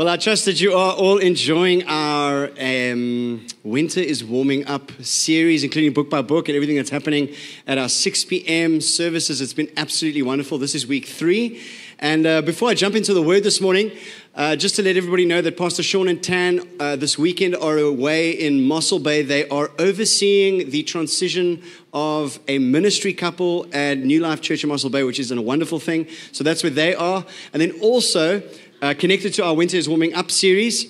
Well, I trust that you are all enjoying our um, Winter is Warming Up series, including book by book and everything that's happening at our 6 p.m. services. It's been absolutely wonderful. This is week three. And uh, before I jump into the word this morning, uh, just to let everybody know that Pastor Sean and Tan uh, this weekend are away in Mossel Bay. They are overseeing the transition of a ministry couple at New Life Church in Mossel Bay, which is a wonderful thing. So that's where they are. And then also, uh, connected to our Winter is Warming Up series,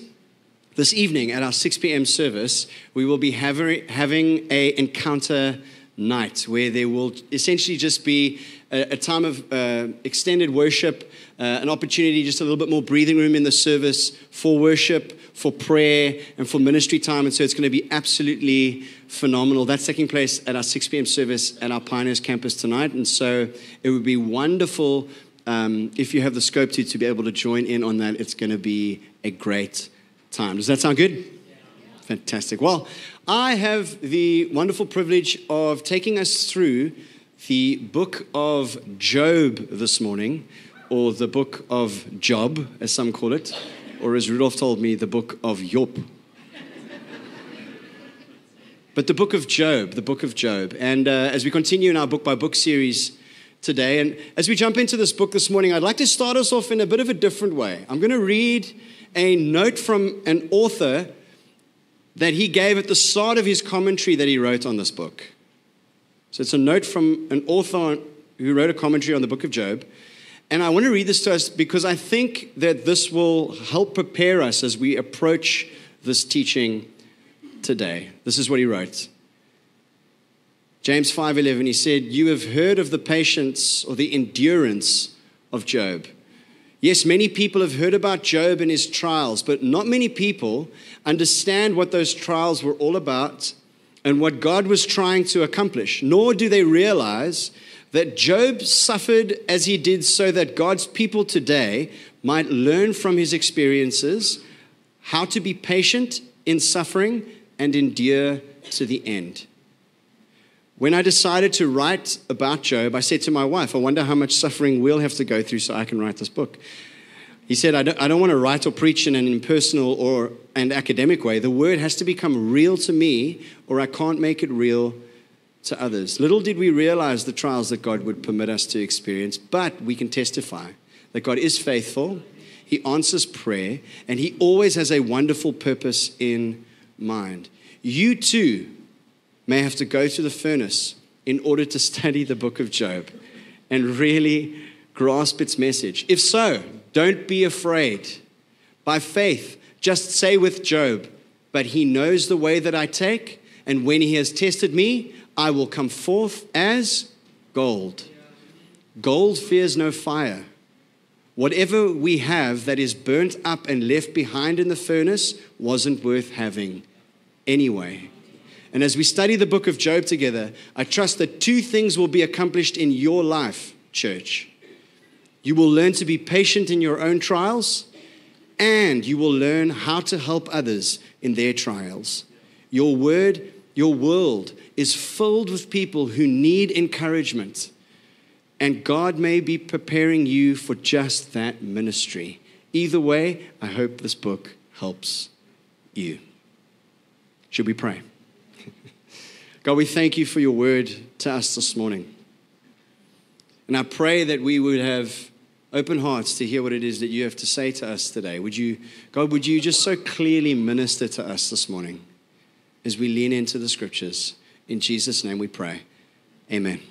this evening at our 6 p.m. service, we will be having, having a encounter night where there will essentially just be a, a time of uh, extended worship, uh, an opportunity, just a little bit more breathing room in the service for worship, for prayer, and for ministry time. And so it's going to be absolutely phenomenal. That's taking place at our 6 p.m. service at our Pioneers campus tonight. And so it would be wonderful um, if you have the scope to, to be able to join in on that. It's going to be a great time. Does that sound good? Fantastic. Well, I have the wonderful privilege of taking us through the book of Job this morning, or the book of Job, as some call it, or as Rudolph told me, the book of Yop. but the book of Job, the book of Job. And uh, as we continue in our book by book series today, and as we jump into this book this morning, I'd like to start us off in a bit of a different way. I'm going to read a note from an author that he gave at the start of his commentary that he wrote on this book. So it's a note from an author who wrote a commentary on the book of Job. And I want to read this to us because I think that this will help prepare us as we approach this teaching today. This is what he wrote. James 5:11 he said, "You have heard of the patience or the endurance of Job." Yes, many people have heard about Job and his trials, but not many people understand what those trials were all about and what God was trying to accomplish, nor do they realize that Job suffered as he did so that God's people today might learn from his experiences how to be patient in suffering and endure to the end. When I decided to write about Job, I said to my wife, I wonder how much suffering we'll have to go through so I can write this book. He said, I don't, I don't want to write or preach in an impersonal or an academic way. The word has to become real to me, or I can't make it real to others. Little did we realize the trials that God would permit us to experience, but we can testify that God is faithful, He answers prayer, and He always has a wonderful purpose in mind. You too may have to go to the furnace in order to study the book of Job and really grasp its message. If so, don't be afraid. By faith, just say with Job, But he knows the way that I take, and when he has tested me, I will come forth as gold. Gold fears no fire. Whatever we have that is burnt up and left behind in the furnace wasn't worth having anyway. And as we study the book of Job together, I trust that two things will be accomplished in your life, church. You will learn to be patient in your own trials, and you will learn how to help others in their trials. Your word, your world is filled with people who need encouragement, and God may be preparing you for just that ministry. Either way, I hope this book helps you. Should we pray? God, we thank you for your word to us this morning. And I pray that we would have open hearts to hear what it is that you have to say to us today. Would you, God, would you just so clearly minister to us this morning as we lean into the scriptures? In Jesus' name we pray. Amen.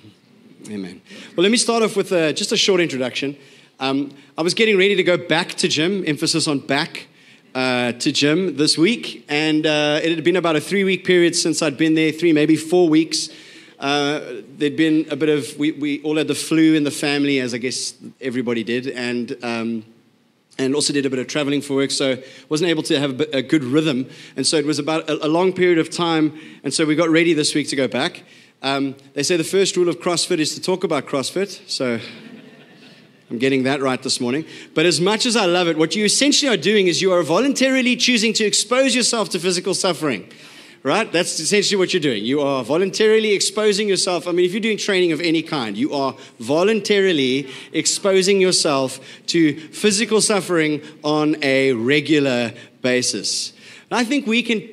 Amen. Well, let me start off with a, just a short introduction. Um, I was getting ready to go back to gym, emphasis on back uh, to gym this week, and uh, it had been about a three week period since I'd been there, three, maybe four weeks. Uh, there'd been a bit of, we, we all had the flu in the family, as I guess everybody did, and, um, and also did a bit of traveling for work, so wasn't able to have a, a good rhythm. And so it was about a, a, long period of time, and so we got ready this week to go back. Um, they say the first rule of CrossFit is to talk about CrossFit, so I'm getting that right this morning. But as much as I love it, what you essentially are doing is you are voluntarily choosing to expose yourself to physical suffering, right? That's essentially what you're doing. You are voluntarily exposing yourself. I mean, if you're doing training of any kind, you are voluntarily exposing yourself to physical suffering on a regular basis. And I think we can,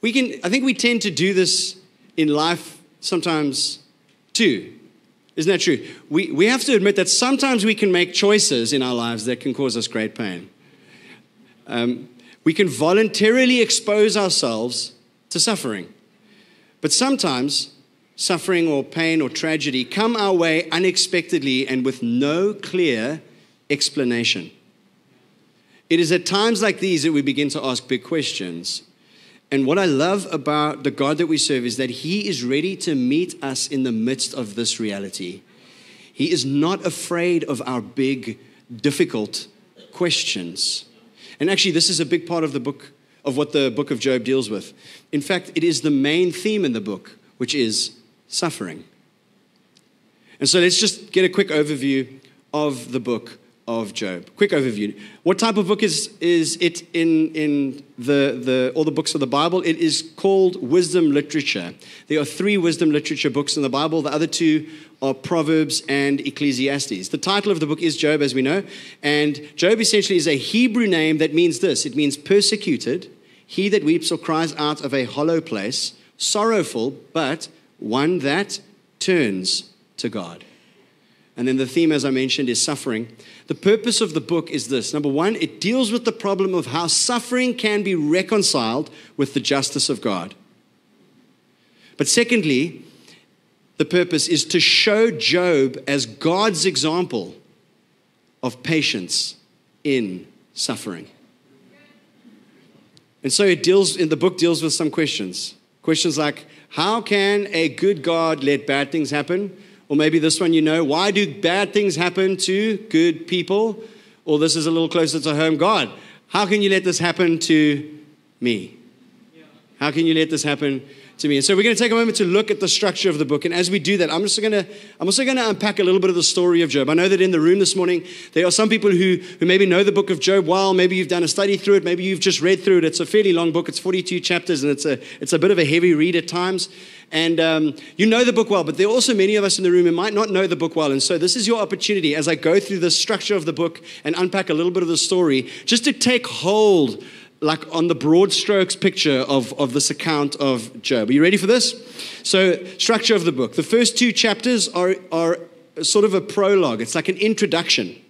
we can, I think we tend to do this in life sometimes too. Isn't that true? We, we have to admit that sometimes we can make choices in our lives that can cause us great pain. Um, we can voluntarily expose ourselves to suffering. But sometimes suffering or pain or tragedy come our way unexpectedly and with no clear explanation. It is at times like these that we begin to ask big questions. And what I love about the God that we serve is that He is ready to meet us in the midst of this reality. He is not afraid of our big, difficult questions. And actually, this is a big part of the book, of what the book of Job deals with. In fact, it is the main theme in the book, which is suffering. And so let's just get a quick overview of the book of Job. Quick overview. What type of book is, is it in, in the, the, all the books of the Bible? It is called wisdom literature. There are three wisdom literature books in the Bible. The other two are Proverbs and Ecclesiastes. The title of the book is Job, as we know. And Job essentially is a Hebrew name that means this it means persecuted, he that weeps or cries out of a hollow place, sorrowful, but one that turns to God. And then the theme, as I mentioned, is suffering. The purpose of the book is this number one, it deals with the problem of how suffering can be reconciled with the justice of God. But secondly, the purpose is to show Job as God's example of patience in suffering. And so it deals in the book deals with some questions. Questions like how can a good God let bad things happen? Or maybe this one you know, why do bad things happen to good people? Or this is a little closer to home, God, how can you let this happen to me? How can you let this happen to me. And so we're going to take a moment to look at the structure of the book. And as we do that, I'm just going to I'm also going to unpack a little bit of the story of Job. I know that in the room this morning there are some people who who maybe know the book of Job well. Maybe you've done a study through it. Maybe you've just read through it. It's a fairly long book. It's 42 chapters, and it's a it's a bit of a heavy read at times. And um, you know the book well, but there are also many of us in the room who might not know the book well. And so this is your opportunity as I go through the structure of the book and unpack a little bit of the story, just to take hold like on the broad strokes picture of, of this account of Job. Are you ready for this? So, structure of the book. The first two chapters are, are sort of a prologue, it's like an introduction.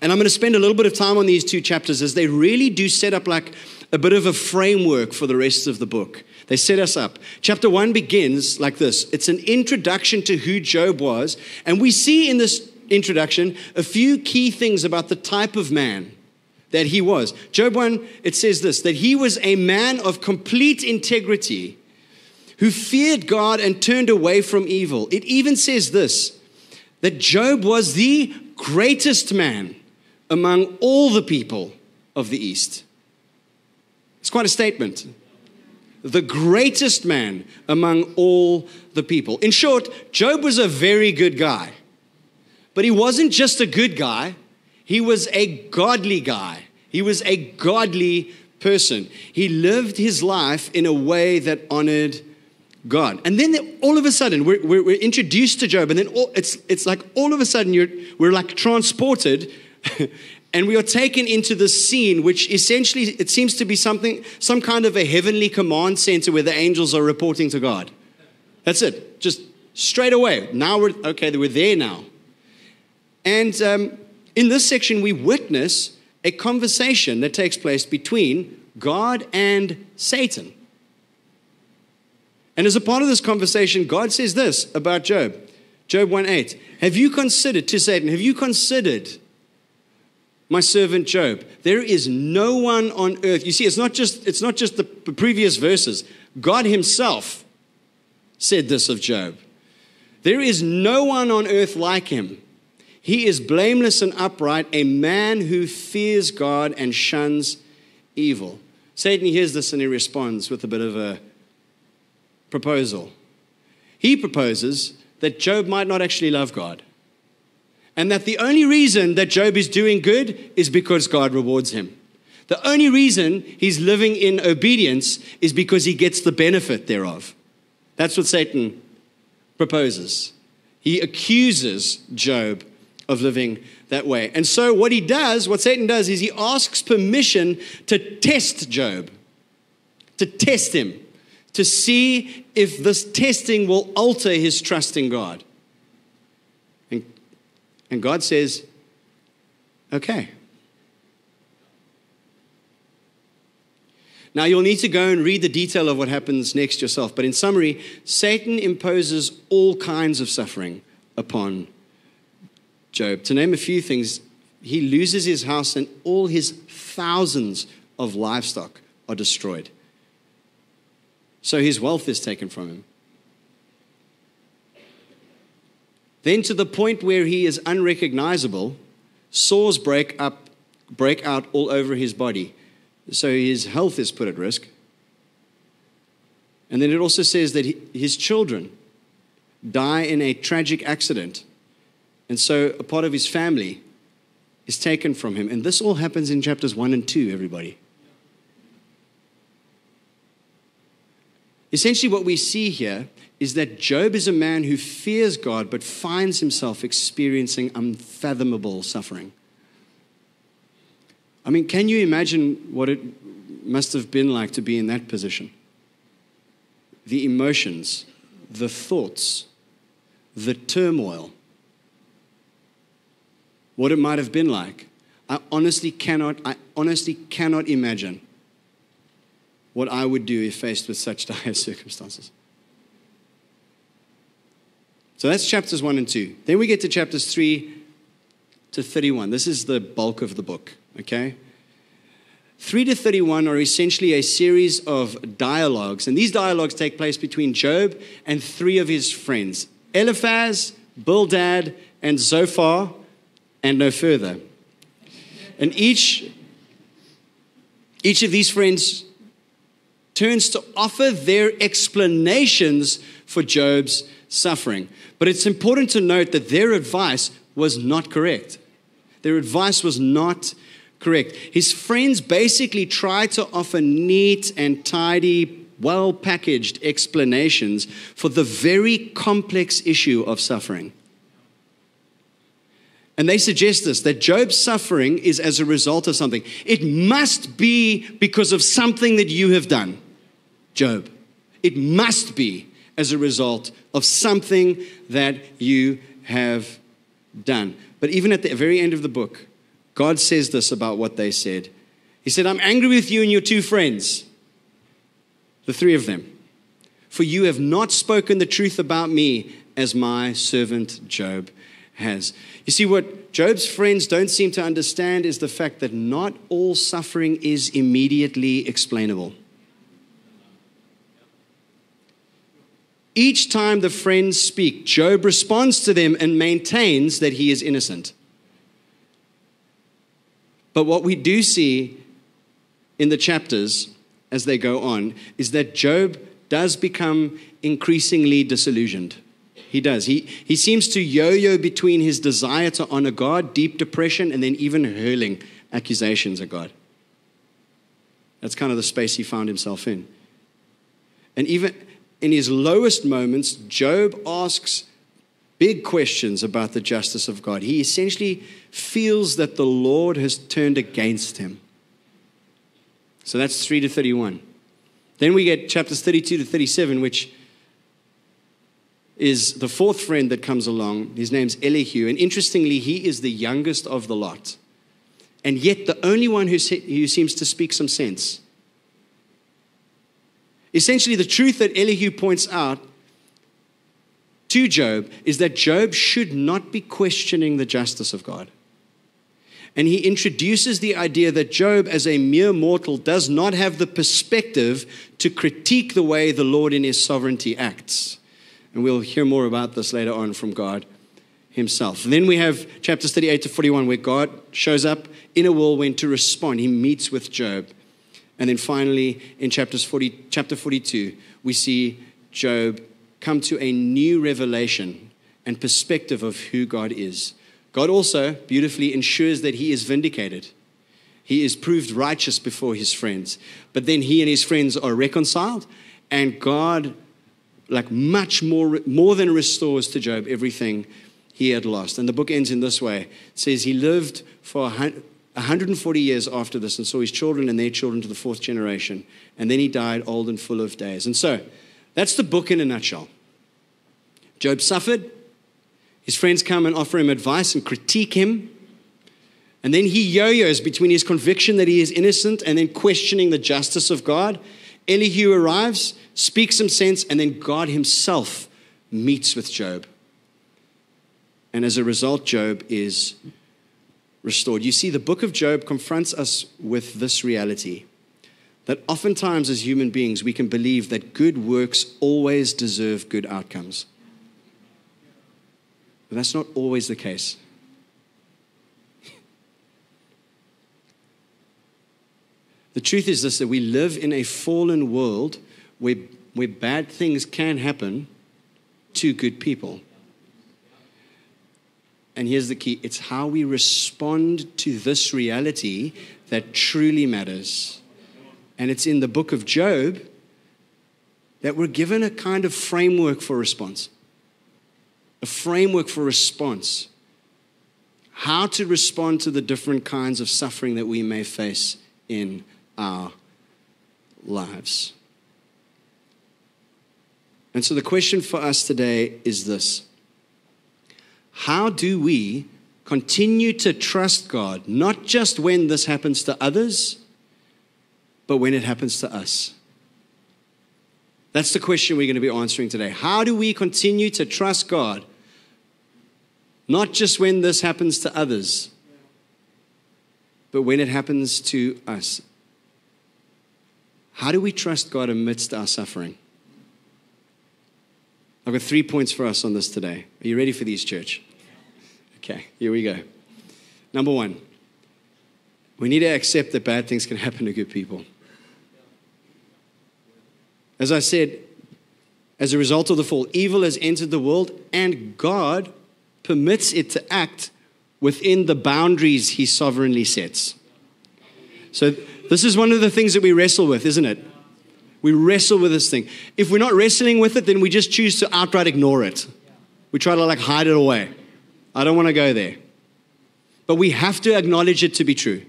And I'm going to spend a little bit of time on these two chapters as they really do set up like a bit of a framework for the rest of the book. They set us up. Chapter one begins like this it's an introduction to who Job was. And we see in this introduction a few key things about the type of man that he was. Job 1, it says this that he was a man of complete integrity who feared God and turned away from evil. It even says this that Job was the greatest man among all the people of the East. It's quite a statement. The greatest man among all the people. In short, Job was a very good guy. But he wasn't just a good guy, he was a godly guy. He was a godly person. He lived his life in a way that honored God. And then all of a sudden, we're, we're, we're introduced to Job, and then all, it's, it's like all of a sudden you're, we're like transported. and we are taken into the scene which essentially it seems to be something some kind of a heavenly command center where the angels are reporting to god that's it just straight away now we're okay we're there now and um, in this section, we witness a conversation that takes place between God and Satan. And as a part of this conversation, God says this about Job. Job 1 8 Have you considered to Satan, have you considered my servant Job? There is no one on earth. You see, it's not just it's not just the previous verses. God himself said this of Job. There is no one on earth like him he is blameless and upright, a man who fears God and shuns evil. Satan hears this and he responds with a bit of a proposal. He proposes that Job might not actually love God. And that the only reason that Job is doing good is because God rewards him. The only reason he's living in obedience is because he gets the benefit thereof. That's what Satan proposes. He accuses Job of living that way. And so, what he does, what Satan does, is he asks permission to test Job, to test him, to see if this testing will alter his trust in God. And, God says, okay. Now, you'll need to go and read the detail of what happens next yourself. But in summary, Satan imposes all kinds of suffering upon Job. To name a few things, he loses his house and all his thousands of livestock are destroyed. So his wealth is taken from him. Then, to the point where he is unrecognizable, sores break, up, break out all over his body. So his health is put at risk. And then it also says that his children die in a tragic accident. And so a part of his family is taken from him. And this all happens in chapters 1 and 2, everybody. Essentially, what we see here is that Job is a man who fears God but finds himself experiencing unfathomable suffering. I mean, can you imagine what it must have been like to be in that position? The emotions, the thoughts, the turmoil, what it might have been like. I honestly cannot, I honestly cannot imagine what I would do if faced with such dire circumstances. So that's chapters 1 and 2. Then we get to chapters 3 to 31. This is the bulk of the book okay? 3 to 31 are essentially a series of dialogues, and these dialogues take place between Job and three of his friends Eliphaz, Bildad, and Zophar, and no further. And each, each of these friends turns to offer their explanations for Job's suffering. But it's important to note that their advice was not correct. Their advice was not correct. His friends basically try to offer neat and tidy, well packaged explanations for the very complex issue of suffering. And they suggest this that Job's suffering is as a result of something. It must be because of something that you have done, Job. It must be as a result of something that you have done. But even at the very end of the book, God says this about what they said. He said, I'm angry with you and your two friends, the three of them, for you have not spoken the truth about me as my servant Job has. You see, what Job's friends don't seem to understand is the fact that not all suffering is immediately explainable. Each time the friends speak, Job responds to them and maintains that he is innocent. But what we do see in the chapters as they go on is that Job does become increasingly disillusioned. He does. He, he seems to yo yo between his desire to honor God, deep depression, and then even hurling accusations at God. That's kind of the space he found himself in. And even in his lowest moments, Job asks big questions about the justice of God. He essentially feels that the Lord has turned against him. So that's 3 to 31. Then we get chapters 32 to 37, which is the fourth friend that comes along. His name's Elihu. And interestingly, he is the youngest of the lot. And yet, the only one who, who seems to speak some sense. Essentially, the truth that Elihu points out to Job is that Job should not be questioning the justice of God. And he introduces the idea that Job, as a mere mortal, does not have the perspective to critique the way the Lord in his sovereignty acts. And we'll hear more about this later on from God himself. And then we have chapters 38 to 41, where God shows up in a whirlwind to respond. He meets with Job. And then finally, in chapters 40, chapter 42, we see Job come to a new revelation and perspective of who God is. God also beautifully ensures that he is vindicated. He is proved righteous before his friends. But then he and his friends are reconciled, and God, like much more, more than restores to Job everything he had lost. And the book ends in this way it says, He lived for 140 years after this and saw his children and their children to the fourth generation. And then he died old and full of days. And so, that's the book in a nutshell. Job suffered. His friends come and offer him advice and critique him. And then he yo yo's between his conviction that he is innocent and then questioning the justice of God. Elihu arrives, speaks some sense, and then God himself meets with Job. And as a result, Job is restored. You see, the book of Job confronts us with this reality that oftentimes as human beings, we can believe that good works always deserve good outcomes. But that's not always the case. The truth is this that we live in a fallen world where, where bad things can happen to good people. And here's the key it's how we respond to this reality that truly matters. And it's in the book of Job that we're given a kind of framework for response. A framework for response. How to respond to the different kinds of suffering that we may face in our lives. And so the question for us today is this How do we continue to trust God, not just when this happens to others, but when it happens to us? That's the question we're going to be answering today. How do we continue to trust God, not just when this happens to others, but when it happens to us? How do we trust God amidst our suffering? I've got three points for us on this today. Are you ready for these, church? Okay, here we go. Number one, we need to accept that bad things can happen to good people. As I said, as a result of the fall, evil has entered the world, and God permits it to act within the boundaries He sovereignly sets. So, this is one of the things that we wrestle with, isn't it? We wrestle with this thing. If we're not wrestling with it, then we just choose to outright ignore it. We try to like hide it away. I don't want to go there. But we have to acknowledge it to be true.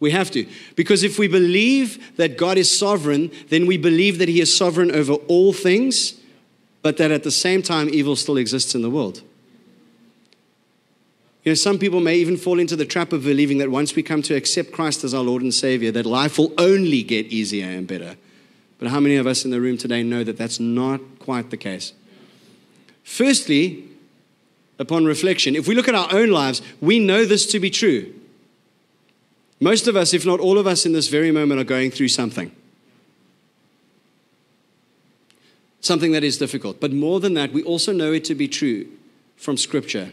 We have to. Because if we believe that God is sovereign, then we believe that He is sovereign over all things, but that at the same time, evil still exists in the world. You know, some people may even fall into the trap of believing that once we come to accept Christ as our Lord and Savior, that life will only get easier and better. But how many of us in the room today know that that's not quite the case? Firstly, upon reflection, if we look at our own lives, we know this to be true. Most of us, if not all of us in this very moment, are going through something. Something that is difficult. But more than that, we also know it to be true from Scripture.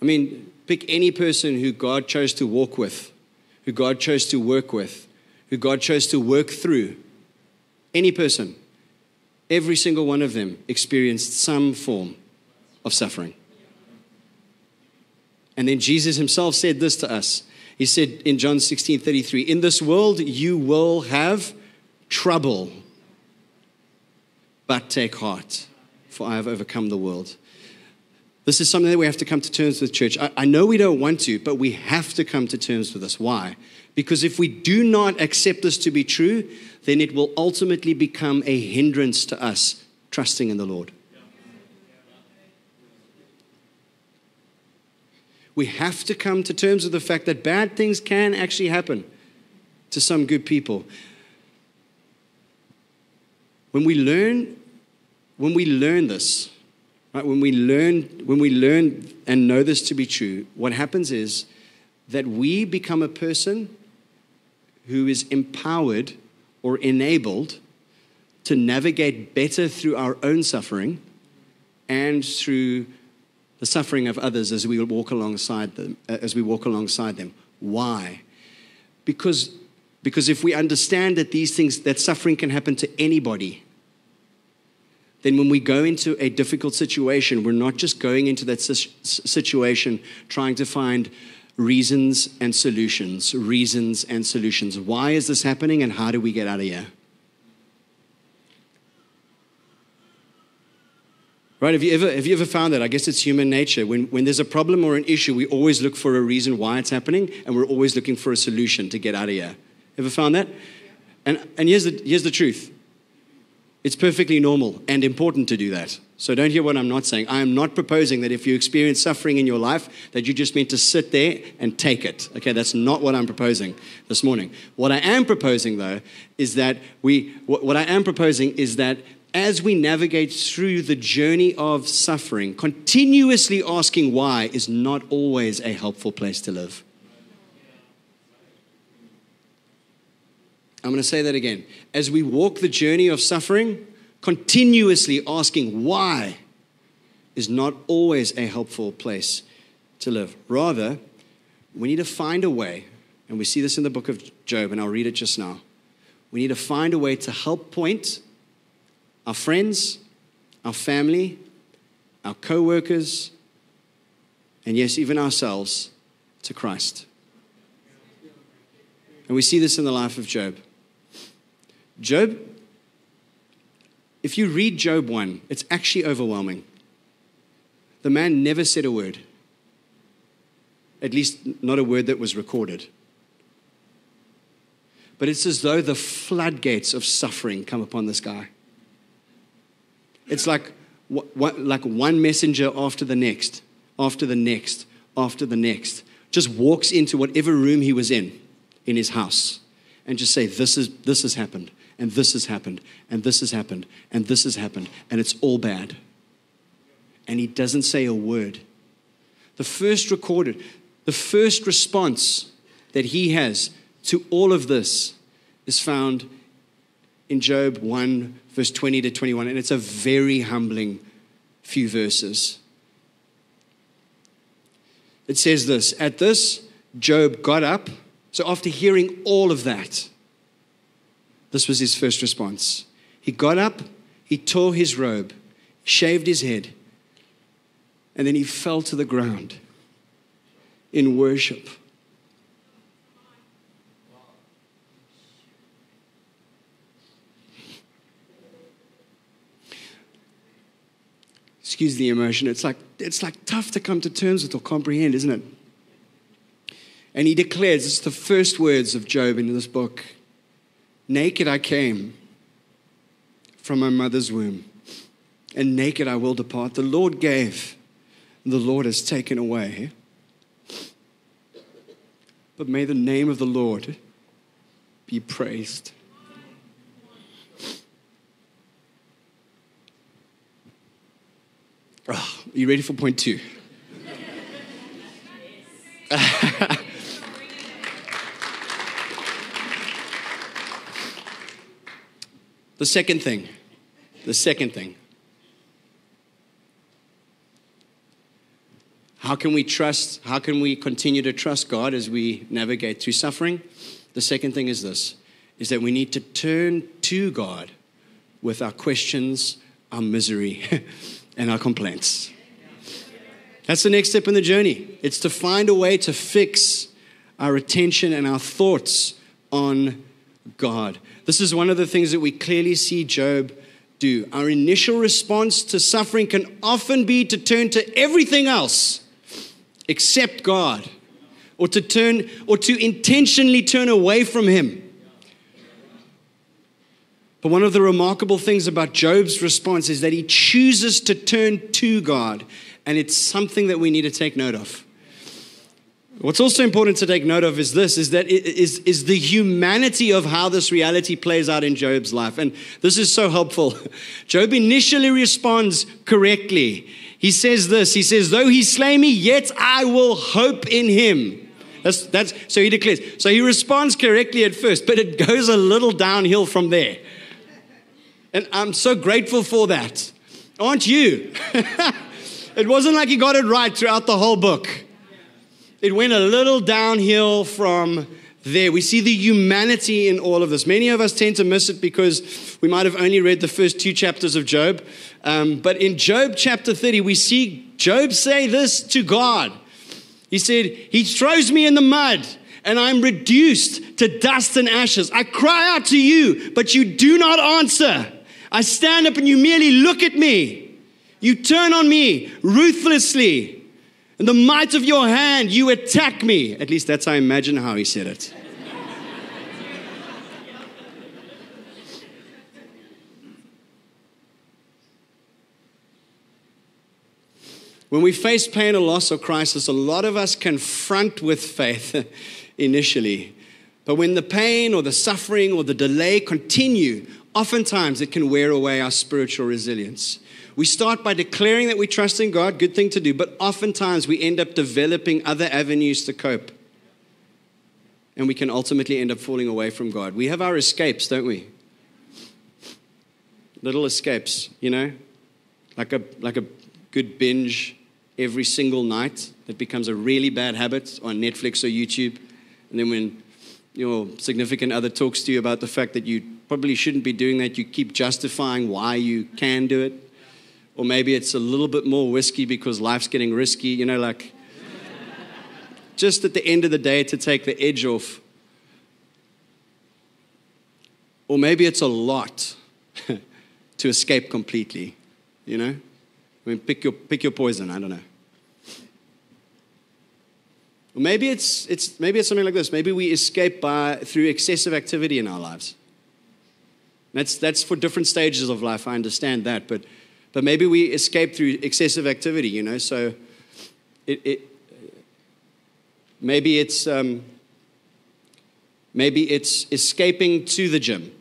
I mean, pick any person who God chose to walk with, who God chose to work with, who God chose to work through. Any person. Every single one of them experienced some form of suffering. And then Jesus himself said this to us. He said in John 16 33, In this world you will have trouble, but take heart, for I have overcome the world. This is something that we have to come to terms with, church. I, I, know we don't want to, but we have to come to terms with this. Why? Because if we do not accept this to be true, then it will ultimately become a hindrance to us trusting in the Lord. We have to come to terms with the fact that bad things can actually happen to some good people. When we learn, when we learn this, Right? When we learn, when we learn and know this to be true, what happens is that we become a person who is empowered or enabled to navigate better through our own suffering and through the suffering of others as we walk alongside them uh, as we walk alongside them. Why? Because because if we understand that these things that suffering can happen to anybody then when we go into a difficult situation, we're not just going into that situation trying to find reasons and solutions. Reasons and solutions. Why is this happening and how do we get out of here? Right? Have you, ever, have you ever found that? I guess it's human nature. When, when there's a problem or an issue, we always look for a reason why it's happening, and we're always looking for a solution to get out of here. Ever found that? And, and here's, the, here's the truth it's perfectly normal and important to do that. So don't hear what I'm not saying. I am not proposing that if you experience suffering in your life, that you just meant to sit there and take it. Okay, that's not what I'm proposing this morning. What I am proposing, though, is that we, what I am proposing is that as we navigate through the journey of suffering, continuously asking why is not always a helpful place to live. I'm going to say that again. As we walk the journey of suffering, continuously asking why is not always a helpful place to live. Rather, we need to find a way, and we see this in the book of Job, and I'll read it just now. We need to find a way to help point our friends, our family, our co workers, and yes, even ourselves to Christ. And we see this in the life of Job. Job, if you read Job 1, it's actually overwhelming. The man never said a word, at least not a word that was recorded. But it's as though the floodgates of suffering come upon this guy. It's like, like one messenger after the next, after the next, after the next. Just walks into whatever room he was in, in his house, and just say, This, is, this has happened and this has happened, and this has happened, and this has happened, and it's all bad. And he doesn't say a word. The first recorded, the first response that he has to all of this is found in Job 1, verse 20 to 21, and it's a very humbling few verses. It says this At this, Job got up. So after hearing all of that, this was his first response. He got up, he tore his robe, shaved his head, and then he fell to the ground in worship. Excuse the emotion. It's like, it's like tough to come to terms with or comprehend, isn't it? And he declares, it's the first words of Job in this book. Naked I came from my mother's womb, and naked I will depart. The Lord gave, the Lord has taken away. But may the name of the Lord be praised. Oh, are you ready for point two? The second thing, the second thing. How can we trust, how can we continue to trust God as we navigate through suffering? The second thing is this is that we need to turn to God with our questions, our misery, and our complaints. That's the next step in the journey. It's to find a way to fix our attention and our thoughts on God. This is one of the things that we clearly see Job do. Our initial response to suffering can often be to turn to everything else except God, or to turn, or to intentionally turn away from Him. But one of the remarkable things about Job's response is that he chooses to turn to God, and it's something that we need to take note of. What's also important to take note of is this is that is, is the humanity of how this reality plays out in Job's life. And this is so helpful. Job initially responds correctly. He says this He says, Though he slay me, yet I will hope in him. That's, that's, so he declares. So he responds correctly at first, but it goes a little downhill from there. And I'm so grateful for that. Aren't you? it wasn't like he got it right throughout the whole book it went a little downhill from there. We see the humanity in all of this. Many of us tend to miss it because we might have only read the first two chapters of Job. Um, but in Job chapter 30, we see Job say this to God. He said, He throws me in the mud and I'm reduced to dust and ashes. I cry out to you, but you do not answer. I stand up and you merely look at me. You turn on me ruthlessly. In the might of your hand, you attack me. At least that's how I imagine how he said it. When we face pain or loss or crisis, a lot of us confront with faith initially. But when the pain or the suffering or the delay continue, oftentimes it can wear away our spiritual resilience. We start by declaring that we trust in God, good thing to do, but oftentimes we end up developing other avenues to cope. And we can ultimately end up falling away from God. We have our escapes, don't we? Little escapes, you know? Like a, like a good binge every single night that becomes a really bad habit on Netflix or YouTube. And then when your significant other talks to you about the fact that you probably shouldn't be doing that, you keep justifying why you can do it. Or maybe it's a little bit more whiskey because life's getting risky, you know, like just at the end of the day to take the edge off. Or maybe it's a lot to escape completely, you know? I mean, pick your, pick your poison, I don't know. Or maybe it's, it's, maybe it's something like this. Maybe we escape by, through excessive activity in our lives. That's, that's for different stages of life. I understand that. But, but maybe we escape through excessive activity, you know. So it, it, maybe, it's, um, maybe it's escaping to the gym.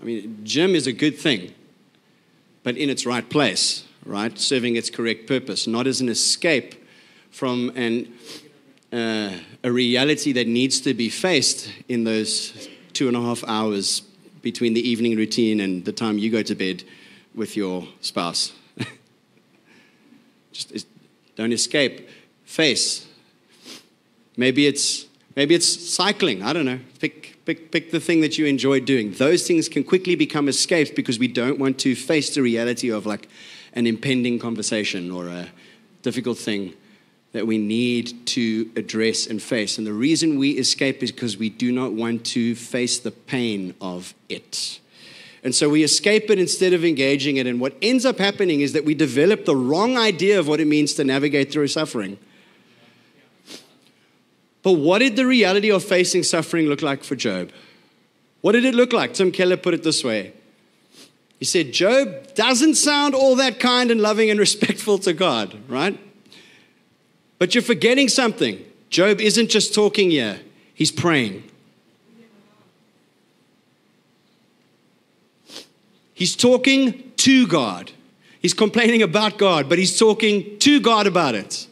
I mean, gym is a good thing, but in its right place, right? Serving its correct purpose, not as an escape from an, uh, a reality that needs to be faced in those two and a half hours between the evening routine and the time you go to bed with your spouse. Just don't escape. Face. Maybe it's maybe it's cycling. I don't know. Pick pick pick the thing that you enjoy doing. Those things can quickly become escapes because we don't want to face the reality of like an impending conversation or a difficult thing that we need to address and face. And the reason we escape is because we do not want to face the pain of it. And so we escape it instead of engaging it. And what ends up happening is that we develop the wrong idea of what it means to navigate through suffering. But what did the reality of facing suffering look like for Job? What did it look like? Tim Keller put it this way. He said, Job doesn't sound all that kind and loving and respectful to God, right? But you're forgetting something. Job isn't just talking here, he's praying. He's talking to God. He's complaining about God, but he's talking to God about it.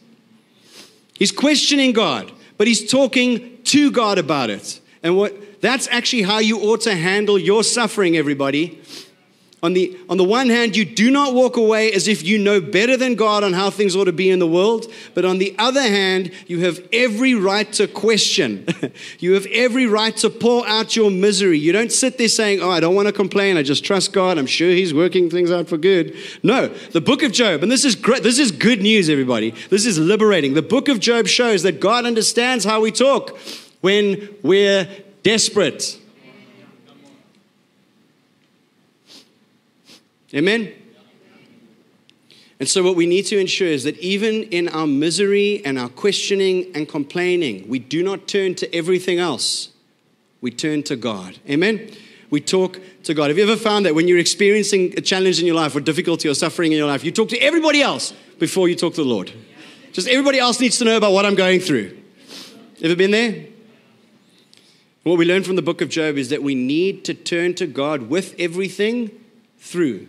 He's questioning God, but he's talking to God about it. And what that's actually how you ought to handle your suffering, everybody. On the, on the one hand, you do not walk away as if you know better than God on how things ought to be in the world. But on the other hand, you have every right to question. you have every right to pour out your misery. You don't sit there saying, Oh, I don't want to complain. I just trust God. I'm sure He's working things out for good. No, the book of Job, and this is great. This is good news, everybody. This is liberating. The book of Job shows that God understands how we talk when we're desperate. Amen? And so, what we need to ensure is that even in our misery and our questioning and complaining, we do not turn to everything else. We turn to God. Amen? We talk to God. Have you ever found that when you're experiencing a challenge in your life or difficulty or suffering in your life, you talk to everybody else before you talk to the Lord? Just everybody else needs to know about what I'm going through. Ever been there? What we learn from the book of Job is that we need to turn to God with everything through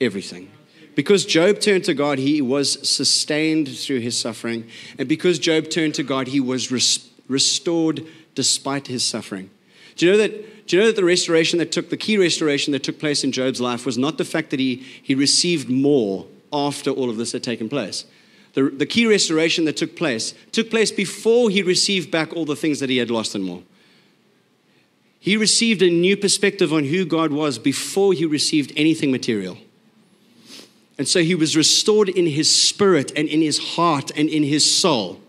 everything. Because Job turned to God, he was sustained through his suffering. And because Job turned to God, he was res- restored despite his suffering. Do you know that? Do you know that the restoration that took the key restoration that took place in Job's life was not the fact that he, he received more after all of this had taken place. The, the key restoration that took place took place before he received back all the things that he had lost and more. He received a new perspective on who God was before he received anything material. And so he was restored in his spirit and in his heart and in his soul,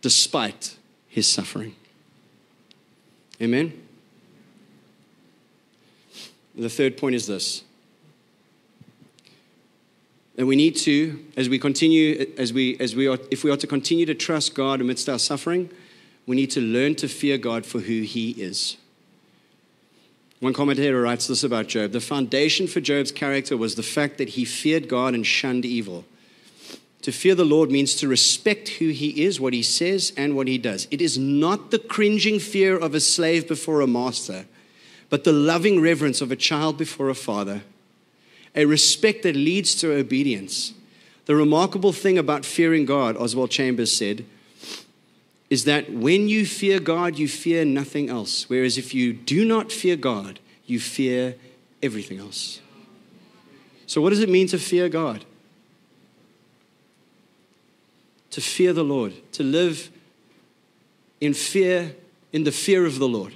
despite his suffering. Amen? The third point is this that we need to, as we continue, as we, as we are, if we are to continue to trust God amidst our suffering, we need to learn to fear God for who He is. One commentator writes this about Job The foundation for Job's character was the fact that he feared God and shunned evil. To fear the Lord means to respect who he is, what he says, and what he does. It is not the cringing fear of a slave before a master, but the loving reverence of a child before a father a respect that leads to obedience. The remarkable thing about fearing God, Oswald Chambers said, is that when you fear God, you fear nothing else. Whereas if you do not fear God, you fear everything else. So, what does it mean to fear God? To fear the Lord, to live in fear, in the fear of the Lord.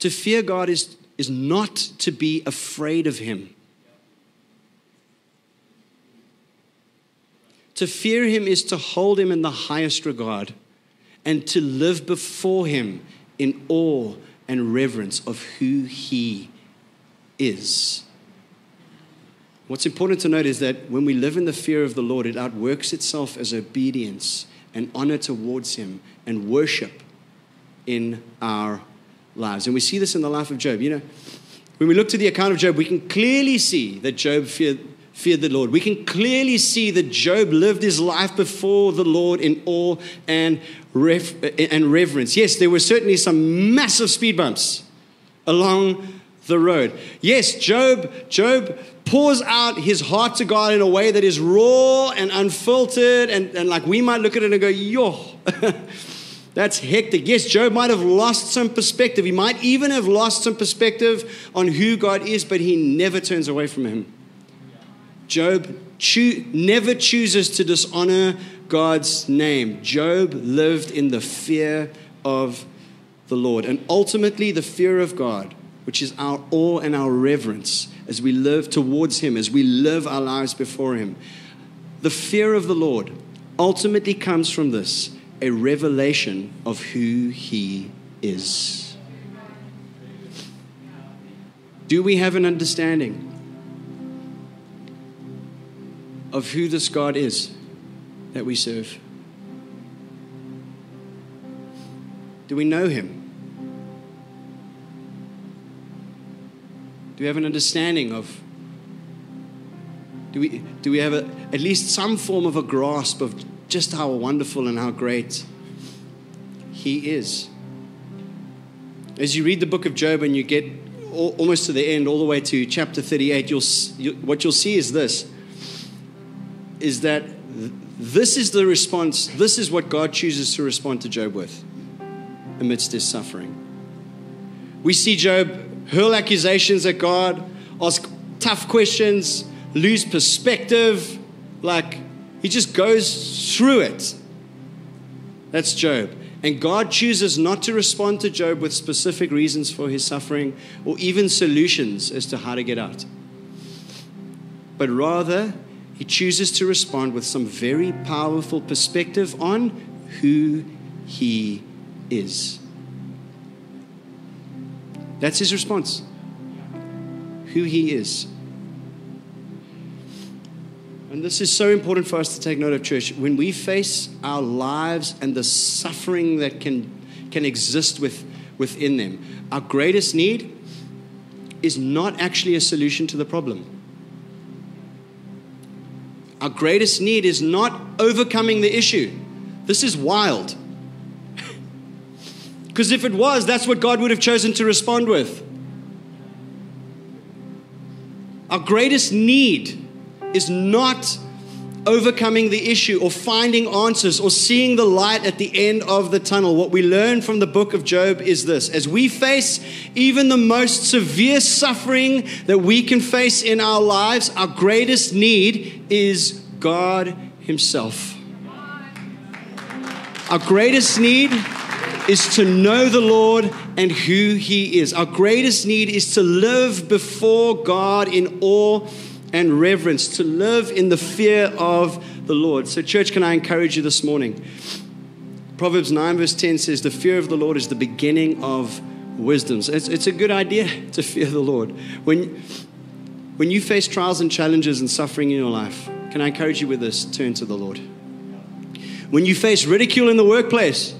To fear God is is not to be afraid of him. To fear him is to hold him in the highest regard and to live before him in awe and reverence of who he is. What's important to note is that when we live in the fear of the Lord, it outworks itself as obedience and honor towards him and worship in our lives. And we see this in the life of Job. You know, when we look to the account of Job, we can clearly see that Job feared, feared the Lord. We can clearly see that Job lived his life before the Lord in awe and, ref, and reverence. Yes, there were certainly some massive speed bumps along the road. Yes, Job, Job pours out his heart to God in a way that is raw and unfiltered, and, and like we might look at it and go, yo. That's hectic. Yes, Job might have lost some perspective. He might even have lost some perspective on who God is, but he never turns away from him. Job cho- never chooses to dishonor God's name. Job lived in the fear of the Lord. And ultimately, the fear of God, which is our awe and our reverence as we live towards Him, as we live our lives before Him. The fear of the Lord ultimately comes from this a revelation of who He is. Do we have an understanding of who this God is that we serve? Do we know Him? Do we have an understanding of? Do we, do we have a, at least some form of a grasp of just how wonderful and how great He is. As you read the book of Job and you get almost to the end, all the way to chapter 38, you'll, you, what you'll see is this is that this is the response, this is what God chooses to respond to Job with amidst his suffering. We see Job hurl accusations at God, ask tough questions, lose perspective, like he just goes through it. That's Job. And God chooses not to respond to Job with specific reasons for his suffering or even solutions as to how to get out. But rather, he chooses to respond with some very powerful perspective on who he is. That's his response. Who he is. And this is so important for us to take note of, church. When we face our lives and the suffering that can, can exist with, within them, our greatest need is not actually a solution to the problem. Our greatest need is not overcoming the issue. This is wild. Because if it was, that's what God would have chosen to respond with. Our greatest need is not overcoming the issue or finding answers or seeing the light at the end of the tunnel. What we learn from the book of Job is this as we face even the most severe suffering that we can face in our lives, our greatest need is God Himself. Our greatest need is to know the Lord and who He is. Our greatest need is to live before God in awe and reverence, to live in the fear of the Lord. So, church, can I encourage you this morning? Proverbs 9, verse 10 says, The fear of the Lord is the beginning of wisdom. So it's, it's a good idea to fear the Lord. When, when you face trials and challenges and suffering in your life, can I encourage you with this? Turn to the Lord. When you face ridicule in the workplace,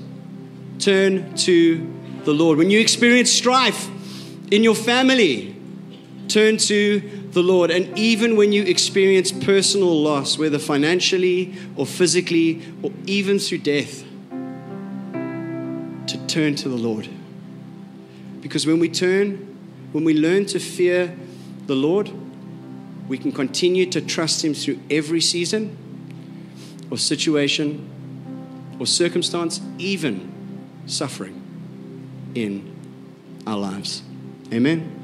turn to the Lord. When you experience strife in your family, turn to the Lord. And even when you experience personal loss, whether financially or physically or even through death, to turn to the Lord. Because when we turn, when we learn to fear the Lord, we can continue to trust Him through every season or situation or circumstance, even suffering in our lives. Amen.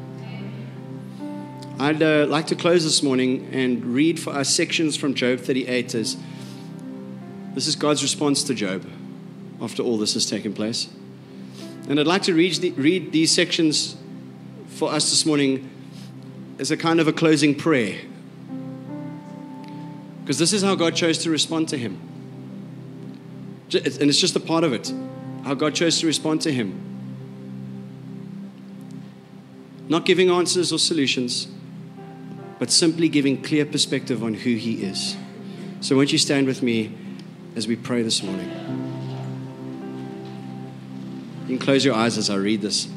I'd uh, like to close this morning and read for us sections from Job 38 as this is God's response to Job after all this has taken place. And I'd like to read, the, read these sections for us this morning as a kind of a closing prayer. Because this is how God chose to respond to him. And it's just a part of it, how God chose to respond to him. Not giving answers or solutions, but simply giving clear perspective on who He is. So, won't you stand with me as we pray this morning? You can close your eyes as I read this.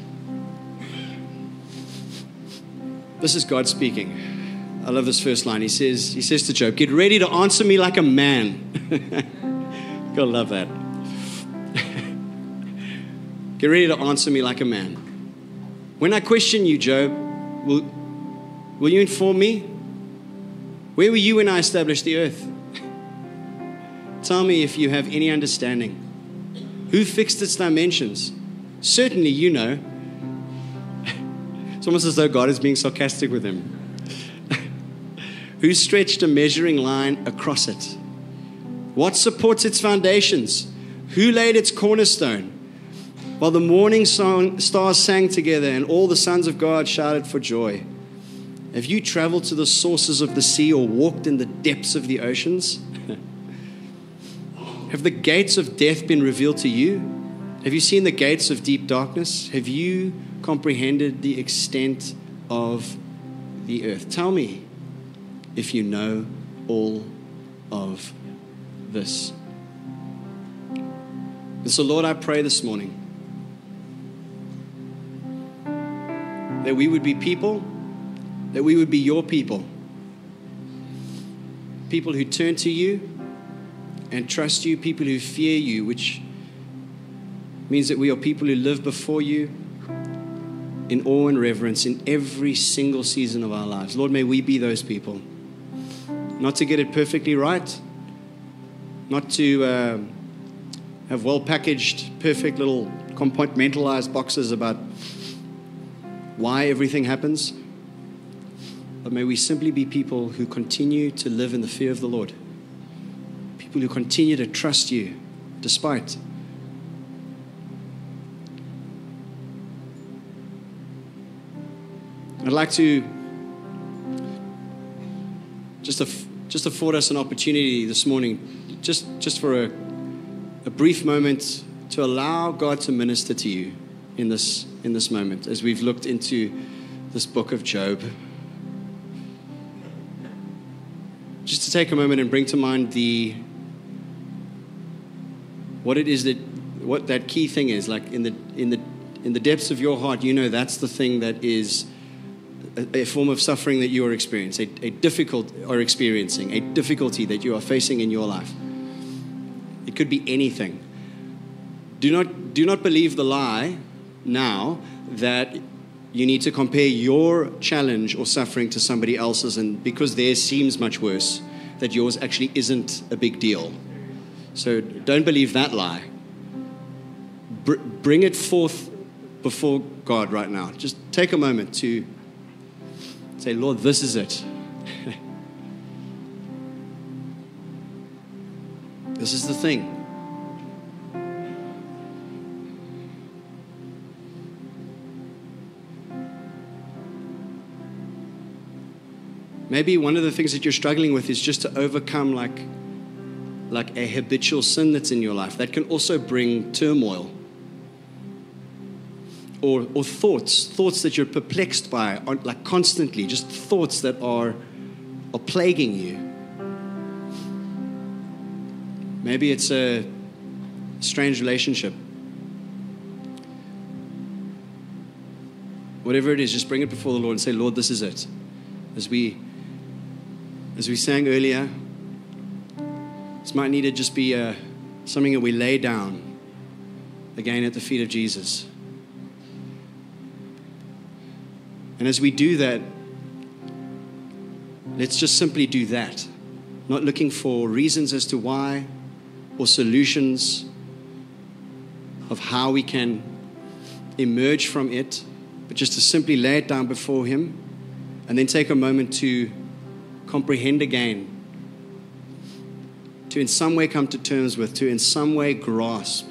This is God speaking. I love this first line. He says, he says to Job, Get ready to answer me like a man. God love that. Get ready to answer me like a man. When I question you, Job, will, Will you inform me? Where were you when I established the earth? Tell me if you have any understanding. Who fixed its dimensions? Certainly you know. It's almost as though God is being sarcastic with him. Who stretched a measuring line across it? What supports its foundations? Who laid its cornerstone? While the morning song, stars sang together and all the sons of God shouted for joy. Have you traveled to the sources of the sea or walked in the depths of the oceans? Have the gates of death been revealed to you? Have you seen the gates of deep darkness? Have you comprehended the extent of the earth? Tell me if you know all of this. And so, Lord, I pray this morning that we would be people that we would be your people. People who turn to you and trust you, people who fear you, which means that we are people who live before you in awe and reverence in every single season of our lives. Lord, may we be those people. Not to get it perfectly right, not to uh, have well packaged, perfect little compartmentalized boxes about why everything happens but may we simply be people who continue to live in the fear of the Lord. People who continue to trust you despite. I'd like to just, aff- just afford us an opportunity this morning, just, just for a, a brief moment, to allow God to minister to you in this, in this moment as we've looked into this book of Job. Just to take a moment and bring to mind the what it is that what that key thing is like in the in the in the depths of your heart you know that's the thing that is a, a form of suffering that you are experiencing a, a difficult or experiencing a difficulty that you are facing in your life. It could be anything. Do not do not believe the lie now that you need to compare your challenge or suffering to somebody else's, and because theirs seems much worse, that yours actually isn't a big deal. So don't believe that lie. Br- bring it forth before God right now. Just take a moment to say, Lord, this is it. this is the thing. Maybe one of the things that you're struggling with is just to overcome like, like a habitual sin that's in your life. That can also bring turmoil. Or, or thoughts, thoughts that you're perplexed by, like constantly, just thoughts that are, are plaguing you. Maybe it's a strange relationship. Whatever it is, just bring it before the Lord and say, Lord, this is it. As we as we sang earlier, this might need to just be uh, something that we lay down again at the feet of Jesus. And as we do that, let's just simply do that, not looking for reasons as to why or solutions of how we can emerge from it, but just to simply lay it down before Him and then take a moment to comprehend again, to in some way come to terms with, to in some way grasp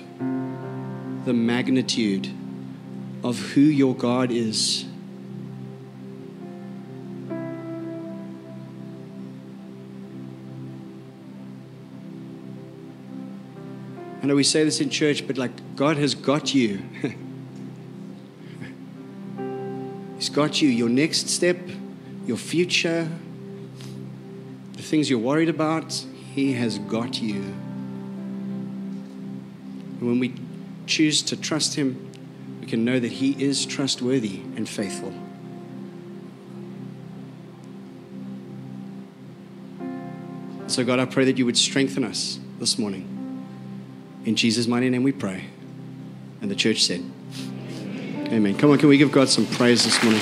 the magnitude of who your God is. I know we say this in church, but like God has got you. He's got you. Your next step, your future, things you're worried about, He has got you. And when we choose to trust Him, we can know that He is trustworthy and faithful. So, God, I pray that you would strengthen us this morning. In Jesus' mighty name we pray. And the church said, Amen. Come on, can we give God some praise this morning?